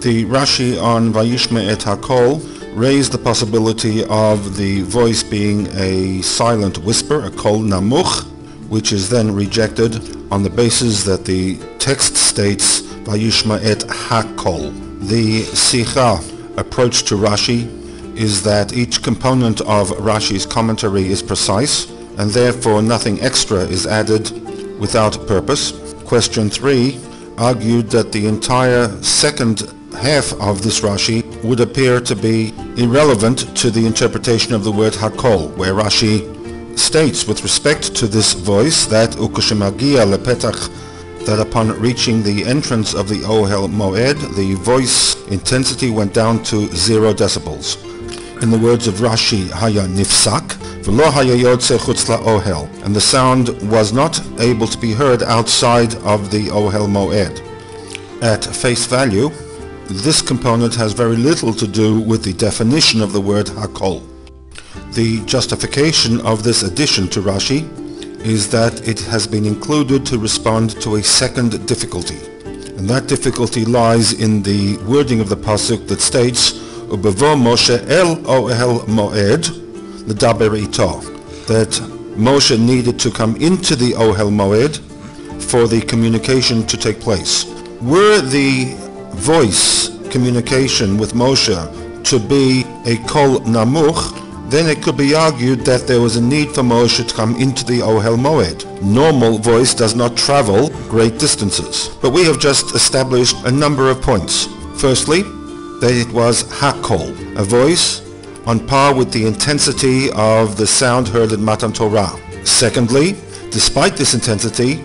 The Rashi on Vayishma et Hakol raised the possibility of the voice being a silent whisper, a kol namuch, which is then rejected on the basis that the text states Vayishma et Hakol. The Sichah approach to Rashi is that each component of Rashi's commentary is precise and therefore nothing extra is added without purpose. Question 3 argued that the entire second half of this Rashi would appear to be irrelevant to the interpretation of the word Hakol, where Rashi states with respect to this voice that Ukushemagia lepetach that upon reaching the entrance of the Ohel Moed, the voice intensity went down to zero decibels. In the words of Rashi, Haya Nifsak, V'lo haya yotze chutz ohel, and the sound was not able to be heard outside of the Ohel Moed. At face value, this component has very little to do with the definition of the word Hakol. The justification of this addition to Rashi is that it has been included to respond to a second difficulty. And that difficulty lies in the wording of the pasuk that states, "Ubevo Moshe el ohel moed l'daber ito," that Moshe needed to come into the ohel moed for the communication to take place. Were the voice communication with Moshe to be a kol namuch, then it could be argued that there was a need for Moshe to come into the Ohel Moed. Normal voice does not travel great distances. But we have just established a number of points. Firstly, that it was Hakol, a voice on par with the intensity of the sound heard at Matan Torah. Secondly, despite this intensity,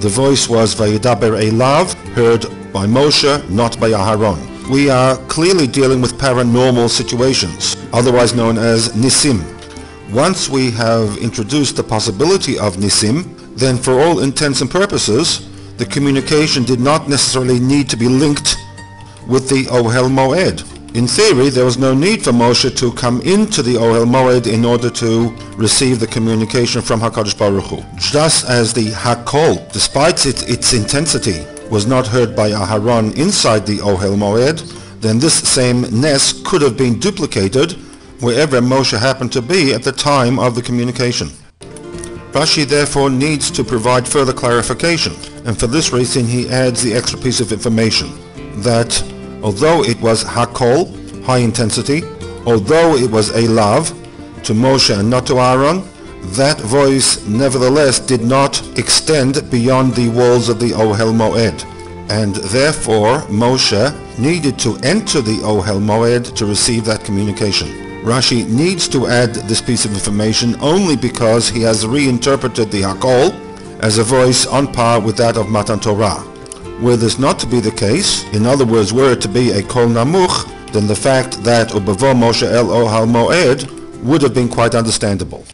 the voice was Vayidaber Elav, heard by Moshe, not by Aharon we are clearly dealing with paranormal situations, otherwise known as Nisim. Once we have introduced the possibility of Nisim, then for all intents and purposes, the communication did not necessarily need to be linked with the Ohel Moed. In theory, there was no need for Moshe to come into the Ohel Moed in order to receive the communication from HaKadosh Baruch Hu. Just as the Hakol, despite it, its intensity, was not heard by Aharon inside the Ohel Moed, then this same Nes could have been duplicated wherever Moshe happened to be at the time of the communication. Rashi therefore needs to provide further clarification, and for this reason he adds the extra piece of information, that although it was Hakol, high intensity, although it was Elav to Moshe and not to Aaron, that voice nevertheless did not extend beyond the walls of the Ohel Moed. And therefore Moshe needed to enter the Ohel Moed to receive that communication. Rashi needs to add this piece of information only because he has reinterpreted the Hakol as a voice on par with that of Matan Torah. Were this not to be the case, in other words, were it to be a Kol Namuch, then the fact that Ubavo Moshe El Ohel Moed would have been quite understandable.